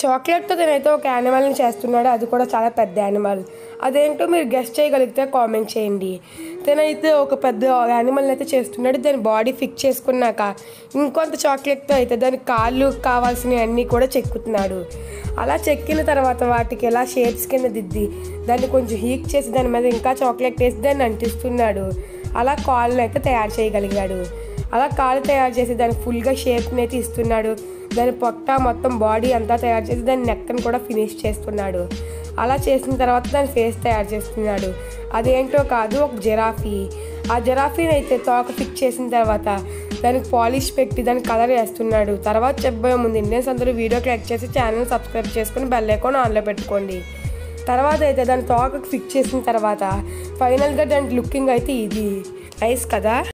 చాక్లెట్తో తనైతే ఒక యానిమల్ని చేస్తున్నాడు. అది కూడా చాలా పెద్ద యానిమల్. అదేంటో మీరు గెస్ట్ చేయగలిగితే కామెంట్ చేయండి. తనైతే ఒక పెద్ద యానిమల్ని అయితే చేస్తున్నాడు. దాని బాడీ ఫిక్స్ చేసుకున్నాక ఇంకొంత చాక్లెట్తో అయితే దాని కాళ్ళు కావాల్సినవి అన్నీ కూడా చెక్కుతున్నాడు. అలా చెక్కిన తర్వాత వాటికి ఎలా షేప్స్ కింద దిద్ది దాన్ని కొంచెం హీక్ చేసి దాని మీద ఇంకా చాక్లెట్ వేసి దాన్ని అంటిస్తున్నాడు. అలా కాళ్ళని అయితే తయారు చేయగలిగాడు. అలా కాలు తయారు చేసి దానికి ఫుల్గా షేప్ని అయితే ఇస్తున్నాడు. దాని పొట్ట మొత్తం బాడీ అంతా తయారు చేసి దాని నెక్కను కూడా ఫినిష్ చేస్తున్నాడు. అలా చేసిన తర్వాత దాని ఫేస్ తయారు చేస్తున్నాడు. అదేంటో కాదు ఒక జెరాఫీ. ఆ జెరాఫీని అయితే తోక ఫిక్స్ చేసిన తర్వాత దానికి పాలిష్ పెట్టి దానికి కలర్ వేస్తున్నాడు. తర్వాత చెప్పబోయే ముందు ఇండియన్స్ అందరూ వీడియో క్లిక్ చేసి ఛానల్ సబ్స్క్రైబ్ చేసుకుని బెల్ ఐకాన్ ఆన్లో పెట్టుకోండి. తర్వాత అయితే దాని తోకకు ఫిక్స్ చేసిన తర్వాత ఫైనల్గా దాని లుకింగ్ అయితే ఇది. నైస్ కదా?